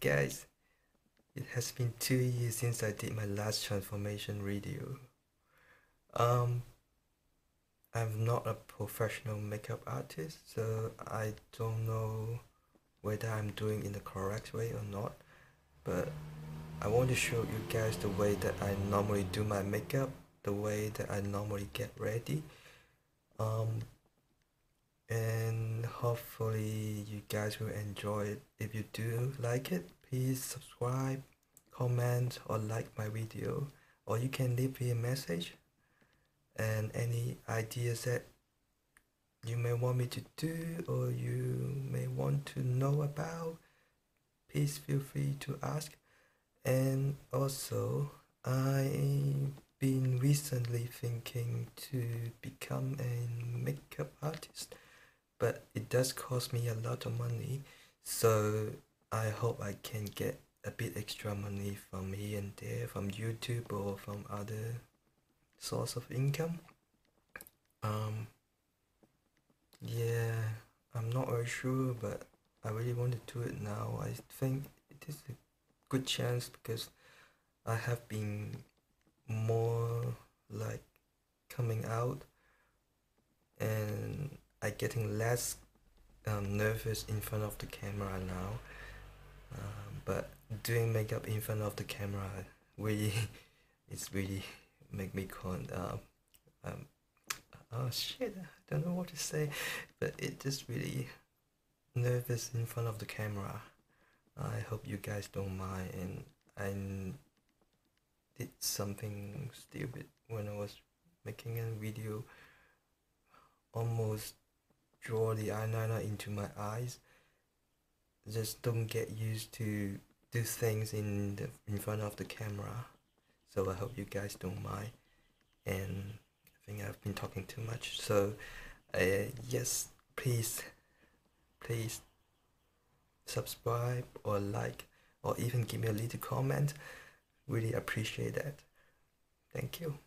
guys, it has been two years since I did my last transformation video. Um, I'm not a professional makeup artist, so I don't know whether I'm doing in the correct way or not. But I want to show you guys the way that I normally do my makeup, the way that I normally get ready. Um, and hopefully you guys will enjoy it. If you do like it please subscribe comment or like my video or you can leave me a message and any ideas that you may want me to do or you may want to know about please feel free to ask. And also i've been recently thinking to become a makeup artist but it does cost me a lot of money so i hope i can get a bit extra money from here and there from youtube or from other source of income. Um yeah i'm not very sure but i really want to do it now. I think it is a good chance because i have been more like coming out and getting less um, nervous in front of the camera now. Um, but doing makeup in front of the camera really, it's really make me con. Um, um, oh shit! I don't know what to say, but it just really nervous in front of the camera. I hope you guys don't mind, and I did something stupid when I was making a video. Almost draw the eyeliner into my eyes. Just don't get used to do things in the in front of the camera. So i hope you guys don't mind. And i think i've been talking too much. So uh, yes please please subscribe or like or even give me a little comment. Really appreciate that. Thank you